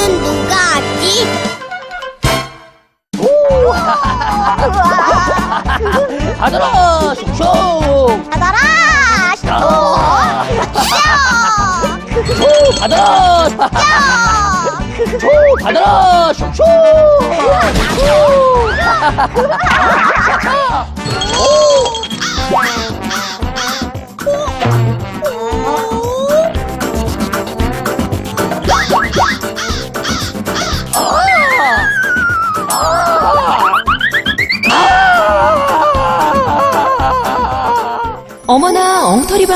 이번에는 누가 하지? 받아라, 슉슉. 받아라! 아. 슈! 슉, 받아라. 슉, 받아라, 슉슉. 어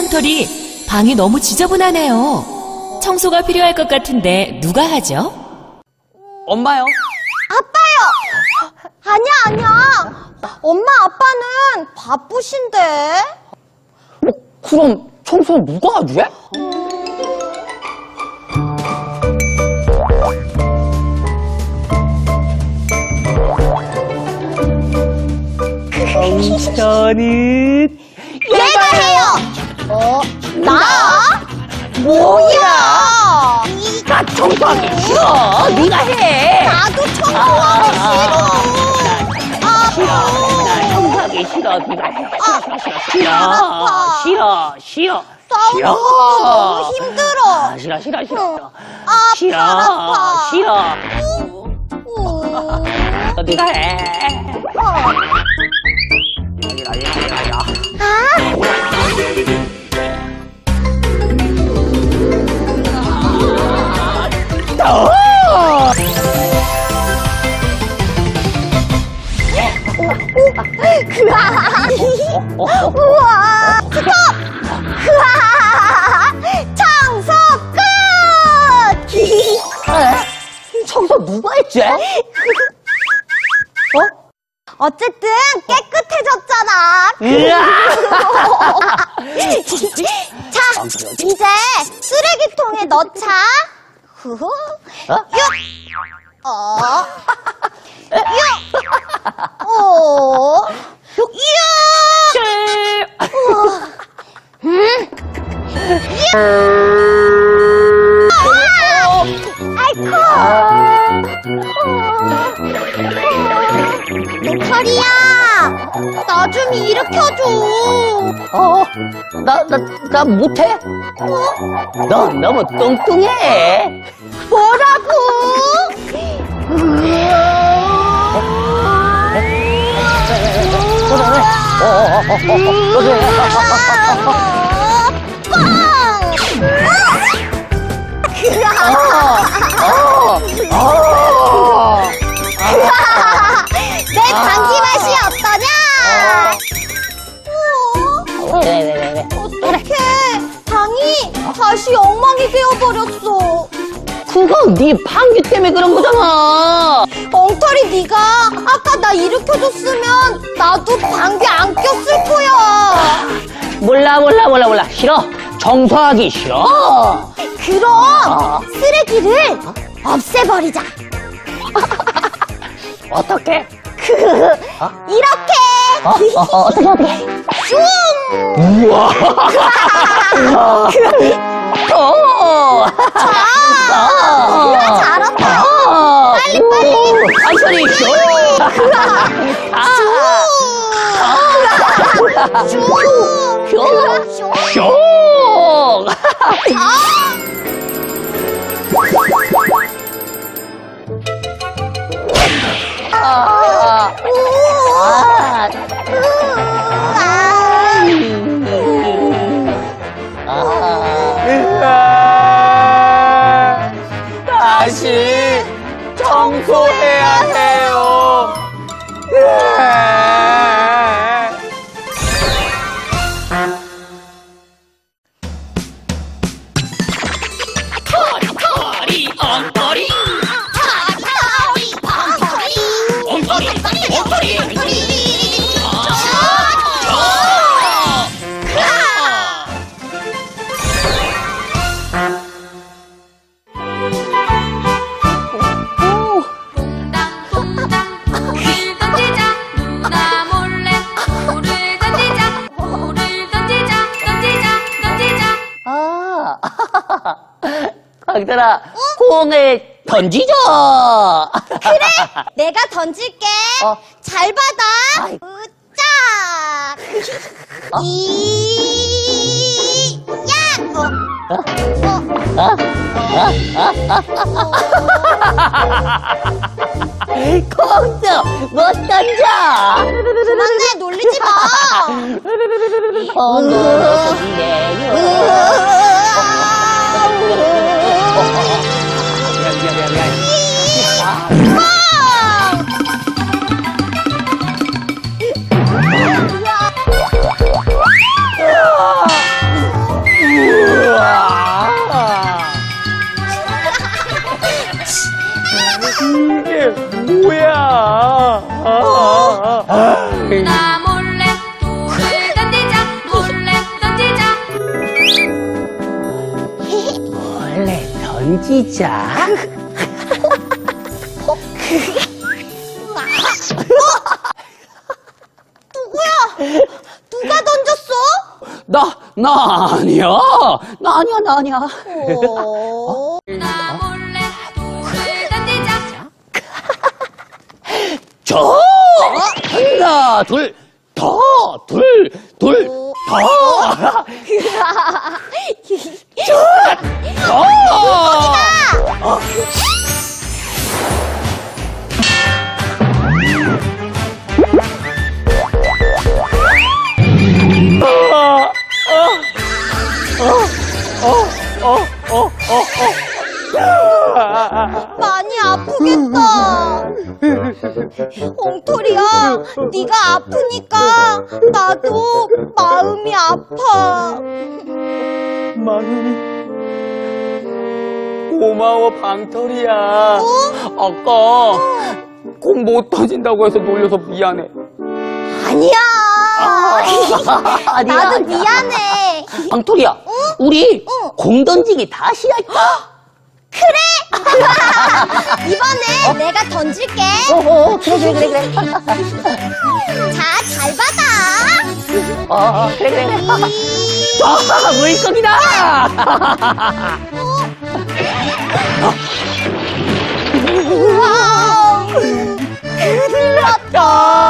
엉터리방터리 방이 너무 지저분하네요. 청소가 필요할 것 같은데 누가 하죠? 엄마요? 아빠요! 아니야, 아니야. 엄마, 아빠는 바쁘신데. 그럼 청소 누가 하지? 저는 뭐야! 나 청소하기 싫어. 네가 해. 나도 청소하기 싫어. 나 청소하기 싫어. 네가 해. 싫어, 아파. 싫어, 싫어, 싸우는 싫어. 것도 너무 힘들어. 아, 싫어, 싫어, 싫어. 아파, 싫어, 아파. 싫어. 오. 네가 해. 어. 아니라, 아니라, 아니라. 아, 누가 했지? 어쨌든 깨끗해졌잖아. 자, 이제 쓰레기통에 넣자. 후후. 어? 육. 어. 육. 오. 육. 아이쿠. 로컬이야. 나 좀 일으켜줘. 어? 나, 나, 나 못해? 너 너무 뚱뚱해. 뭐라고? 어떡해. 방이 다시 엉망이 되어버렸어. 그거 네 방귀 때문에 그런 거잖아. 엉터리 네가 아까 나 일으켜줬으면 나도 방귀 안 꼈을 거야. 몰라, 몰라, 몰라, 몰라. 싫어. 청소하기 싫어. 그럼 쓰레기를 없애버리자. 어떻게? 이렇게 어, 어, 어, 어떻게, 어떻게? 슝! 우와. 어. 아, 잘한다. 어. 빨리, 빨리. 오, 한 소리 쇼. 아. 슝! 쇼. 슝! 쇼. 아. 아. 아. 강들아, 공을 던지자. 내가 던질게. 어. 잘 받아. 아이. 으짜. 이, 야! 어. 어. 공주, 못 던져. 그만해, 놀리지 마. 공주, 던지네요. 던지자. 누가 던졌어? 나, 나 아니야. 나 아니야, 나 아니야. 어. 누나 몰래 돌을 던지자 저! 하나, 둘, 더, 둘, 둘, 더! 더! 많이 네가 아프니까 나도 마음이 아파. 마음이 고마워 방털이야. 아까 공못 던진다고 해서 놀려서 미안해. 아니야. 아니야, 나도 아니야. 미안해. 방토리야, 우리 응. 공 던지기 다시 할까? 이번에 내가 던질게. 어, 그래, 그래, 그래, 그래. 자, 잘 받아. 어, 그래, 그래, 그래. 이, 아, 물고기다! 우와. 큰일 났다.